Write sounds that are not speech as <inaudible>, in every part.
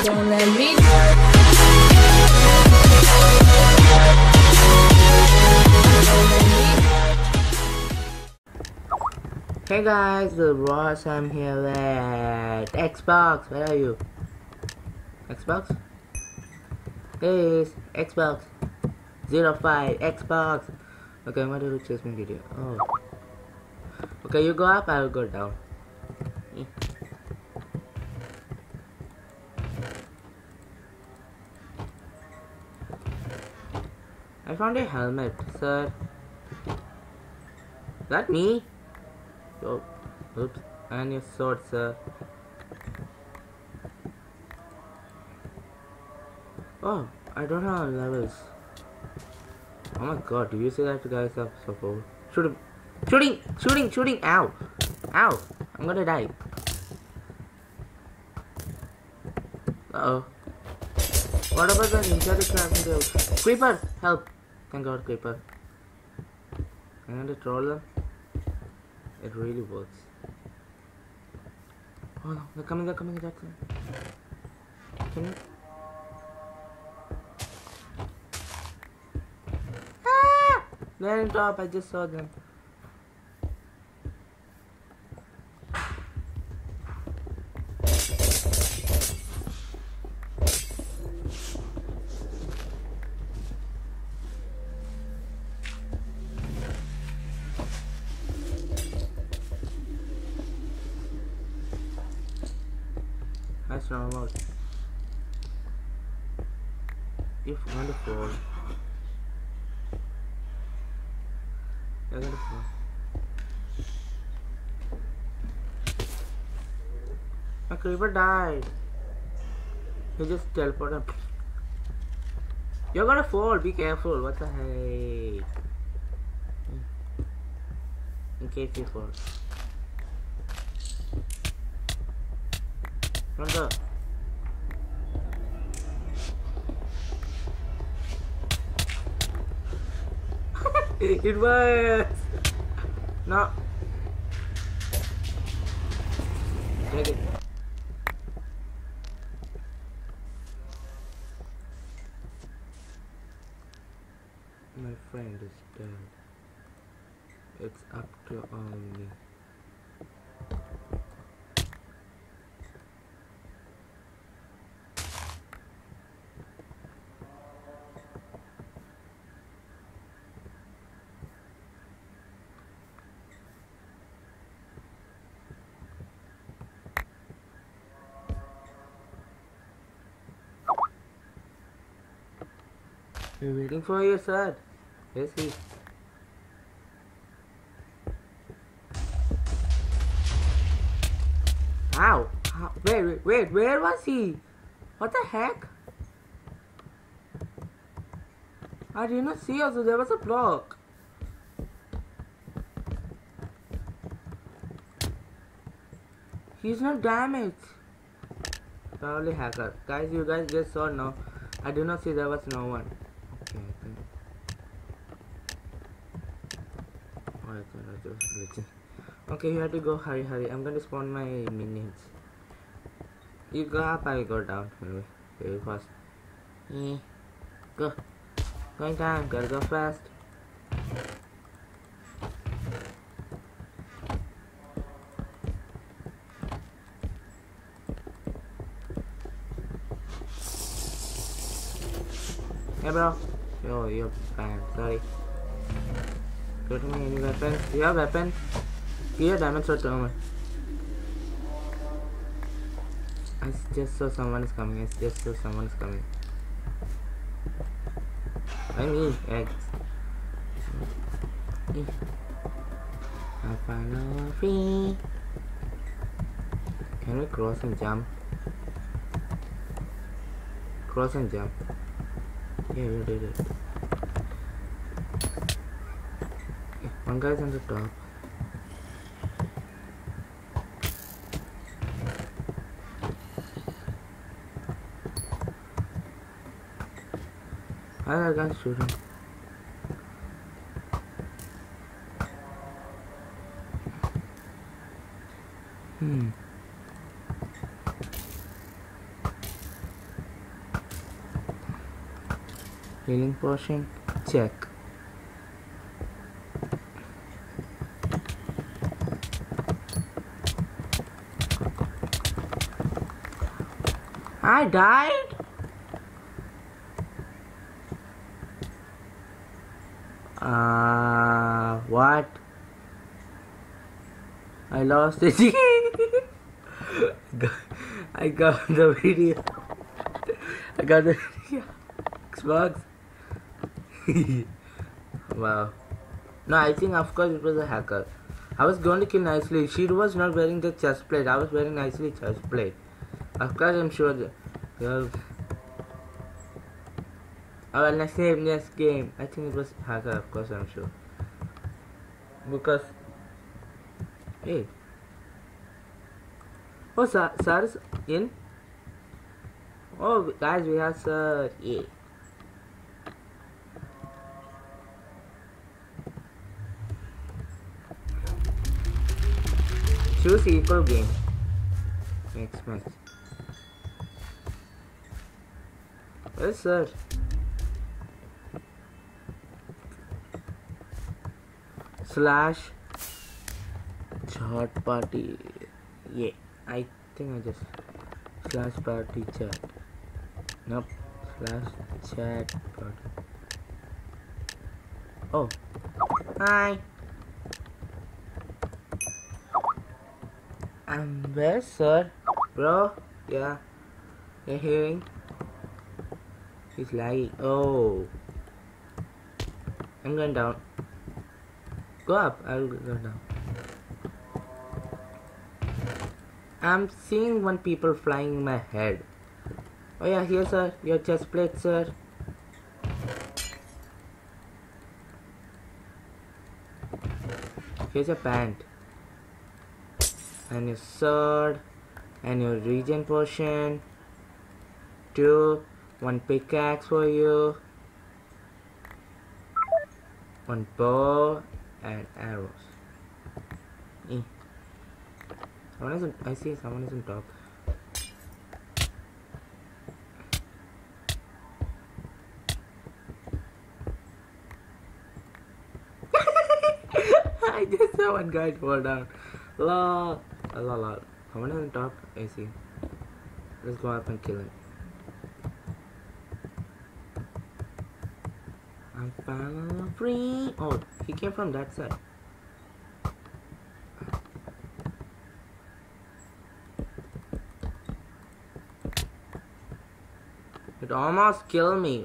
Hey guys, the Ross, I'm here at Xbox. Where are you? Xbox? Hey, Xbox. Zero five Xbox. Okay, I'm gonna do me video. Oh. Okay, you go up, I'll go down. Eh. I found a helmet, sir. That me? Oh, oops. And your sword, sir. Oh, I don't have levels. Oh my god, do you see that guys are so cool? Shoot him! Shooting! Shooting! Shooting! Ow! Ow! I'm gonna die. Uh oh. What about the ninja that? Creeper! Help! Thank god, Creeper. I'm gonna troll them. It really works. Oh no, they're coming, they're coming, Jackson. Can you? Ah! They're on top, I just saw them. That's not allowed. If wonderful. You're gonna fall. My creeper died. He just teleported. You're gonna fall. Be careful. What the heck? In case you fall. <laughs> It was. No. My friend is dead. It's up to only. We're waiting for you, sir. Yes, he. Ow! Wait, wait, wait, where was he? What the heck? I did not see also there was a block. He's not damaged. Probably hacker. Guys, you guys just saw no. I do not see there was no one. Okay, I think. Oh, I thought I. Okay, you have to go. Hurry, hurry. I'm gonna spawn my minions. You go up, I go down. Anyway, very fast. Eh. Go. Going down. Gotta go fast. Hey bro. Yo, you're bad. Sorry. To me. Any weapon? You have weapon? Here, diamond sword to me. I just saw someone is coming. I just saw someone is coming. I mean, eggs. I follow a free. Can we cross and jump? Cross and jump. Yeah, you did it. One guy's on the top. I got guy shooting? Hmm. Healing potion? Check. I died? Uh, what? I lost it. <laughs> I got the video. I got the video. Xbox. <laughs> wow. No, I think of course it was a hacker. I was going to kill nicely. She was not wearing the chest plate. I was wearing nicely chest plate. Of course, I'm sure. Oh, well, next game, next game. I think it was hacker. Of course, I'm sure. Because, hey, oh, Sar is in. Oh, guys, we have Sir. Yeah. Choose equal game. Next match. Yes, sir. Slash chat party. Yeah, I think I just slash party chat. Nope. Slash chat party. Oh. Hi. I'm where, sir? Bro? Yeah. You're hearing? He's lagging. Oh. I'm going down. Go up. I'll go down. I'm seeing one people flying in my head. Oh yeah, here sir. Your chest plate, sir. Here's your pant. And your sword. And your regen potion. Two. One pickaxe for you. One bow and arrows. Eh. Someone is on, I see someone is on top. I just saw one guy fall down. La la. Someone is on top. I see. Let's go up and kill him. I'm finally free. Oh, he came from that side. It almost killed me.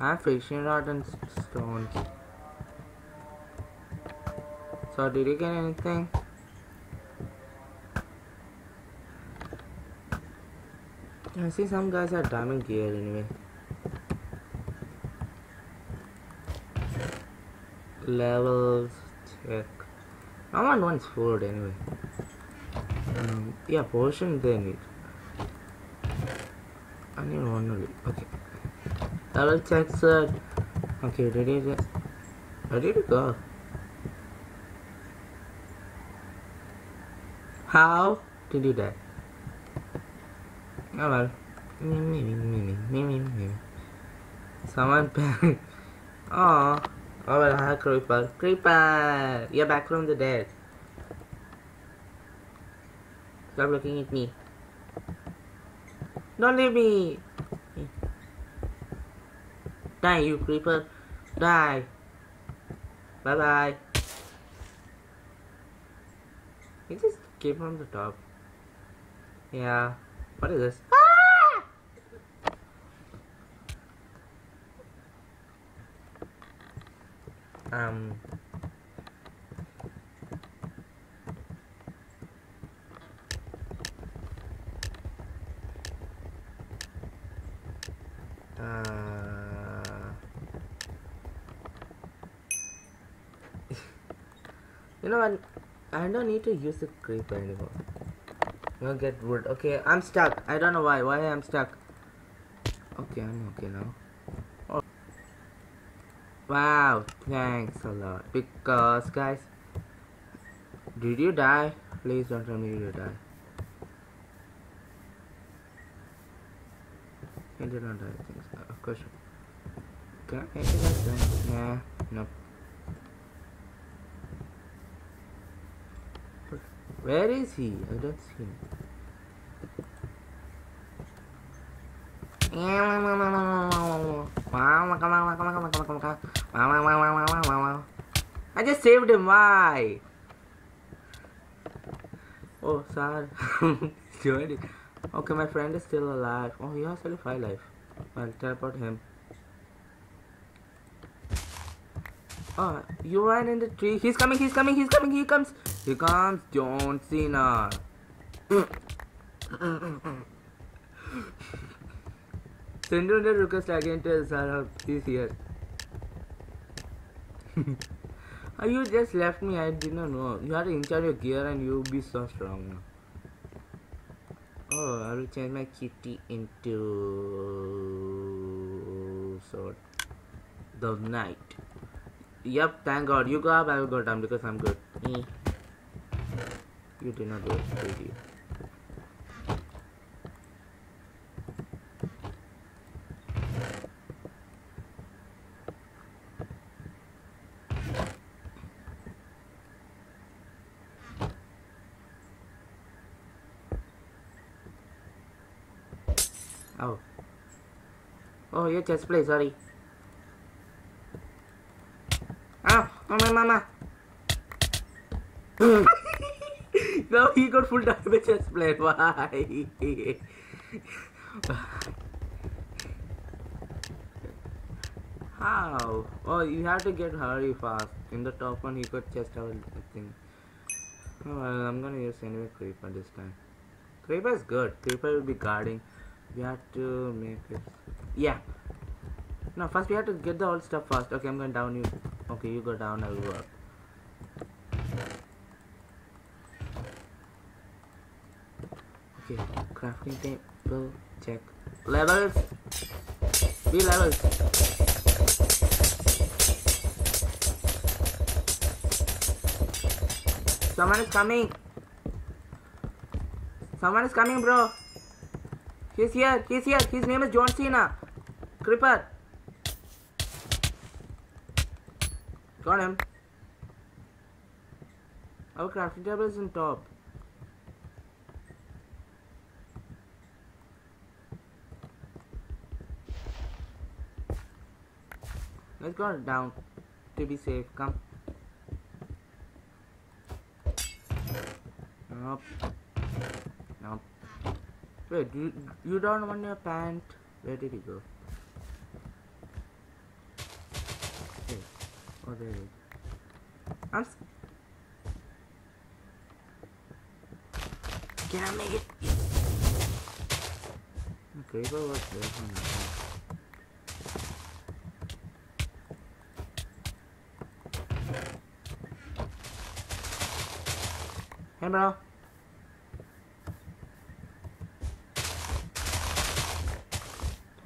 I'm fishing rod and stones. So did you get anything? I see some guys have diamond gear anyway. Levels check. No one wants food anyway. Um, yeah, potion they need. I need one only. Okay. Check, sir. Okay, ready to ready to go. How did you die? Oh well. Me, me, me, me, me, me. Someone <laughs> back. Oh. Oh well, hi, Creeper. Creeper! You're back from the dead. Stop looking at me. Don't leave me! Die, you creeper. Die. Bye bye. He just came from the top. Yeah. What is this? Ah! Um. Uh, you know what? I don't need to use the creeper anymore. You'll get wood. Okay, I'm stuck. I don't know why. Why I'm stuck. Okay, I'm okay now. Oh. Wow, thanks a lot. Because, guys, did you die? Please don't tell me you die. You did not die, I think so. Uh, of course. Can I make it like that nope. Where is he? I don't see him. I just saved him. Why? Oh, sorry. <laughs> Okay, my friend is still alive. Oh, he has only five life. I'll teleport him. Oh, you ran in the tree. He's coming, he's coming, he's coming, he comes. He comes, John Cena. Send the request again to Sarah. He's here. <laughs> oh, you just left me. I did not know. You had to incharge your gear and you'll be so strong now. Oh, I will change my kitty into sword. The knight. Yep, thank God. You go up, I will go down because I'm good. Eh. You did not do it, did you? Oh. Oh, your chest play, sorry. He got full damage chest play. Why? How? Oh, you have to get hurry fast. In the top one, he got chest out thing. Oh, well, I'm gonna use anyway creeper this time. Creeper is good. Creeper will be guarding. We have to make it. Yeah. No, first we have to get the old stuff first. Okay, I'm gonna down. You. Okay, you go down. I will go Okay, crafting table. Check. Levels. Be levels. Someone is coming. Someone is coming, bro. He's here. He's here. His name is John Cena. Creeper. Got him. Our crafting table is on top. Let's go down to be safe. Come. Nope. Nope. Wait, you, you don't want your pant? Where did he go? Hey. Oh, there he is. I'm. Can I make it? The creeper was there Hey, bro.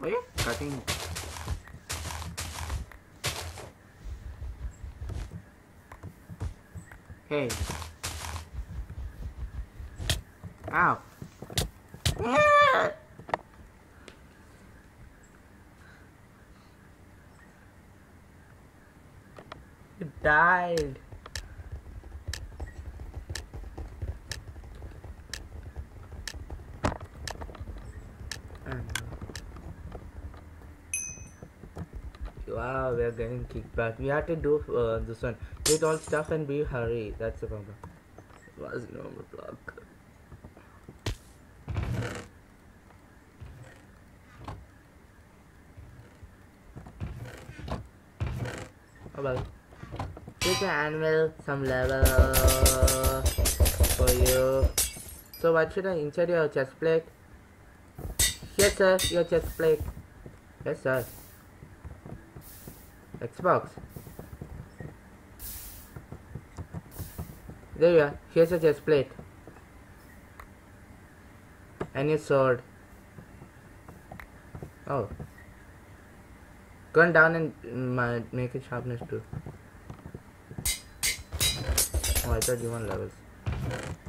Oh yeah, cutting. Hey. Ow. <laughs> You died. Wow, we are getting kicked back. We have to do uh, this one. Get all stuff and be hurry. That's the problem. Was normal block. Oh well. Take an animal, some level for you. So what should I insert your chest plate? Yes sir, your chest plate. Yes sir. Xbox. There you are. Here's a chest plate. Any sword. Oh. Gun down and mm, make it sharpness too. Oh, I thought you want levels.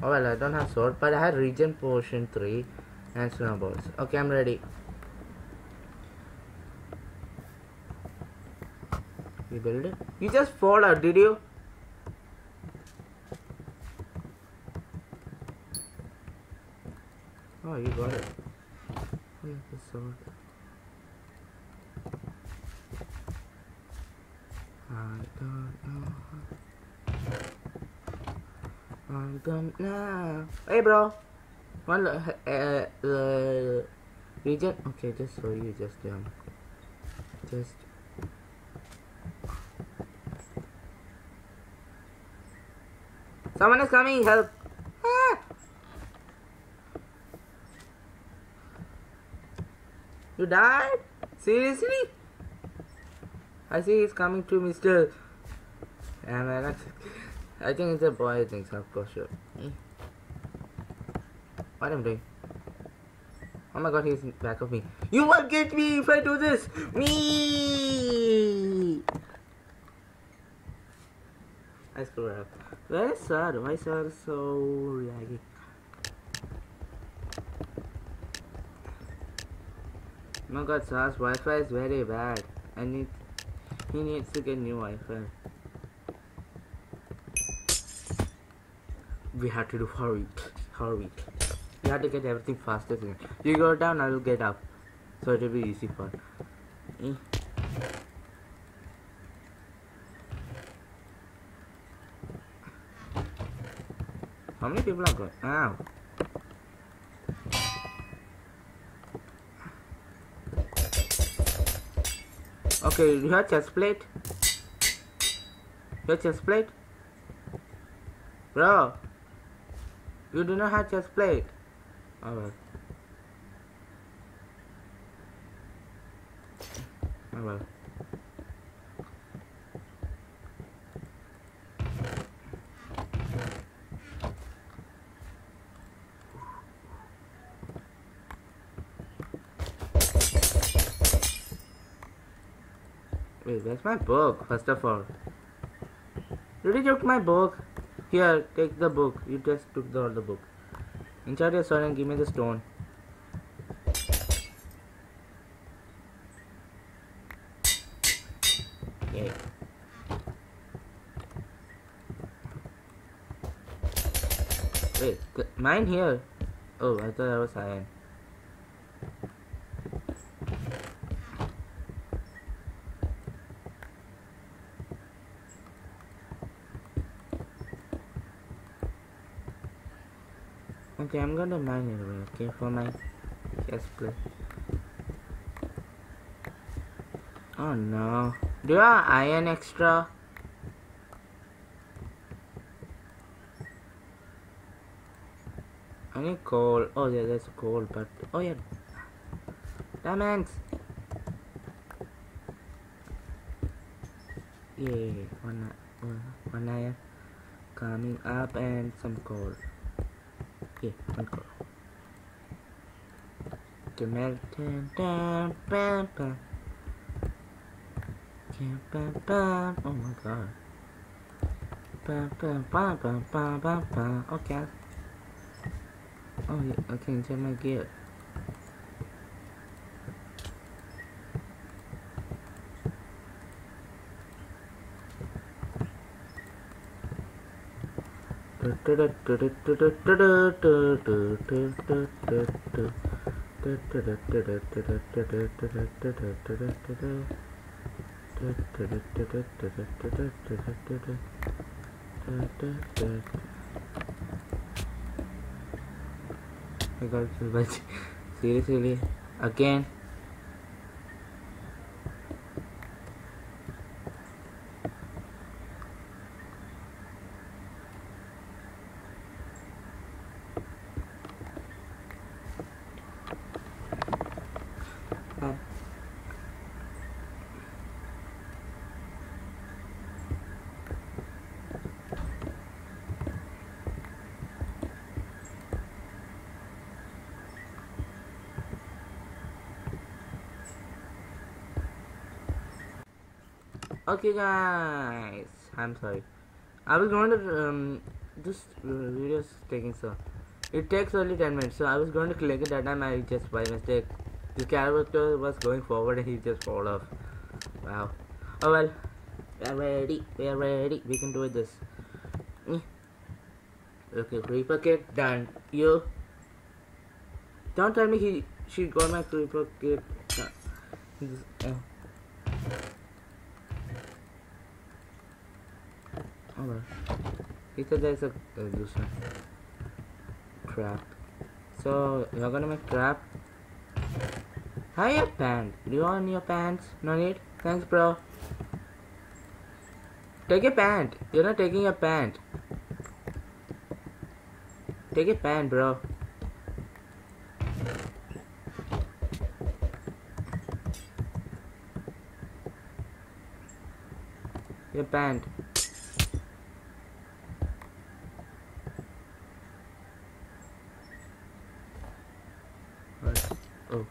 Oh well, I don't have sword, but I had regen potion 3 and snowballs. Okay, I'm ready. You build it? You just fall out, did you? Oh, you got it. Where's the sword? I don't know. I don't know. Hey, bro. One, uh, uh, uh, region. Okay, just so you just um, just. Someone is coming. Help! Ah! You died? Seriously? I see he's coming to me still. That's, I think it's a boy, I think so, of course, sure. Eh. What am I doing? Oh my god, he's back of me. You won't get me if I do this! Me! I screwed up. Is Sir? Why is so laggy? My god, Sir's Wi-Fi is very bad. I need he needs to get new Wi-Fi. We have to do hurry, hurry. We have to get everything faster. You go down, I will get up, so it will be easy for. Eh. How many people are going? Ow. Okay, you have chest plate? You have chest plate? Bro, you do not have chest plate. Alright. Alright. Wait, where's my book, first of all? Did you took my book? Here, take the book. You just took the, the book. Inside your sword and give me the stone. Wait, mine here. Oh, I thought I was iron. Okay, I'm gonna mine it away, okay, for my chest plate. Oh no. Do you have iron extra? I need coal. Oh yeah, that's coal, but oh yeah. Diamonds! Yay, one, one, one iron coming up and some coal. Yeah, one coal. To melting down, bam, bam. Oh my god. Okay. Oh, yeah, can change my gear. I got so much. Seriously, again. Okay, guys. I'm sorry. I was going to um this uh, video is taking so. It takes only 10 minutes, so I was going to click it that time. I just by mistake. The character was going forward and he just fall off. Wow. Oh well. We are ready. We are ready. We can do this. Mm. Okay, creeper kit done. You. Don't tell me he she got my creeper kit. done. He said there's a uh, trap. So you're gonna make trap. Hi your pants. Do you want your pants? No need. Thanks, bro. Take a pant. You're not taking a pant. Take a pant, bro. Your pant. Right. Oh.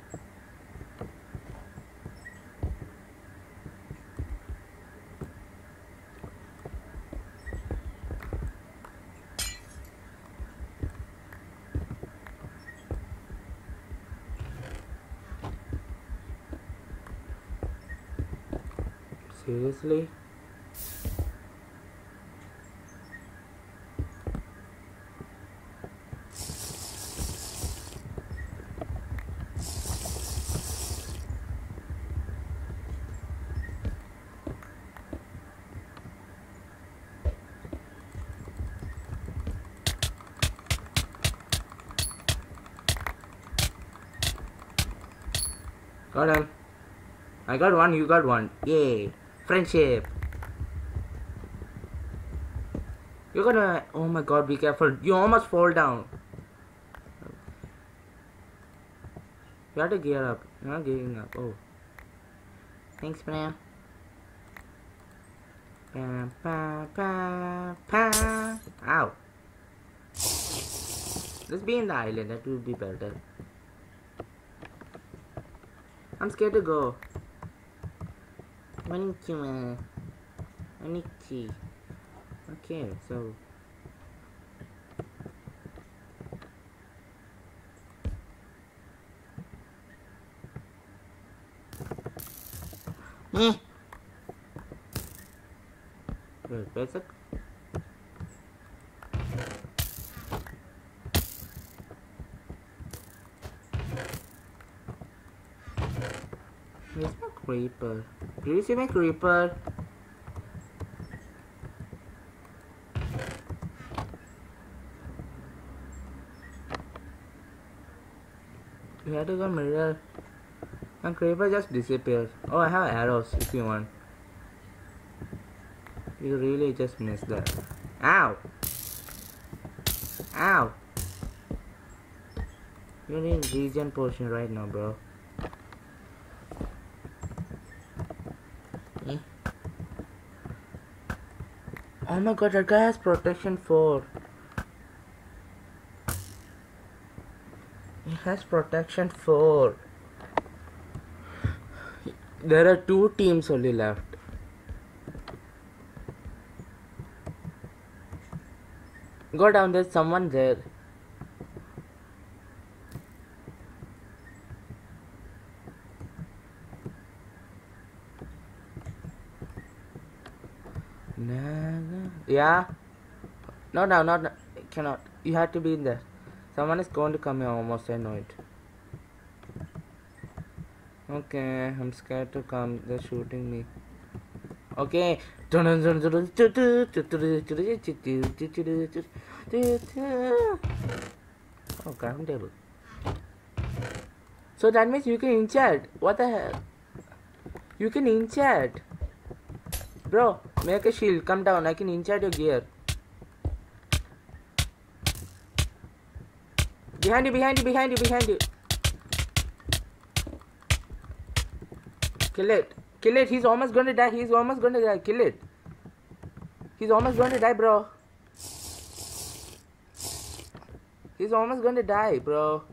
Seriously? Got him. I got one, you got one. Yay. Friendship. You're gonna. Oh my god, be careful. You almost fall down. You have to gear up. You're not gearing up. Oh. Thanks, man. Pa, pa, pa, pa. Ow. Let's be in the island. That would be better. I'm scared to go. Konnichiwa. Konnichi. Okay, so. Eh. It? Where's my creeper? Do you see my creeper? Had to go mirror. And creeper just disappeared. Oh, I have arrows if you want. You really just missed that. Ow! Ow! You need regen potion right now, bro. Oh my god, that guy has protection 4. He has protection 4. There are two teams only left. Go down, there's someone there. Nah, nah. Yeah. No, no, not cannot. You have to be in there. Someone is going to come here almost. I know it. Okay, I'm scared to come. They're shooting me. Okay. Oh, crafting table. So that means you can enchant. What the hell? You can enchant. Bro, make a shield. Come down. I can enchant your gear. Behind you, behind you, behind you, behind you. Kill it. Kill it. He's almost gonna die. He's almost gonna die. Kill it. He's almost gonna die, bro. He's almost gonna die, bro.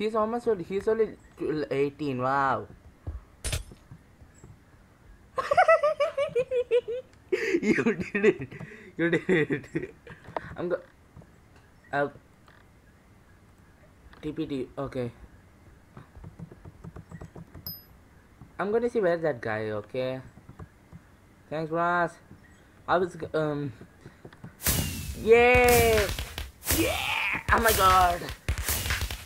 He's almost old. He's only 18. Wow. <laughs> you did it. You did it. I'm. I'll. TPT. Okay. I'm gonna see where that guy. Okay. Thanks, Ross. I was um. Yeah. Yeah. Oh my God.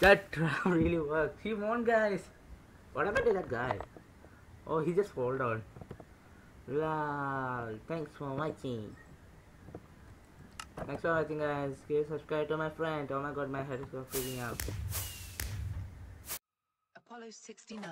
That <laughs> trap really worked. He won, guys. What happened to that guy? Oh, he just fall down. Lol. Thanks for watching. Thanks for watching, guys. Please subscribe to my friend. Oh my god, my head is freaking out. Apollo 69.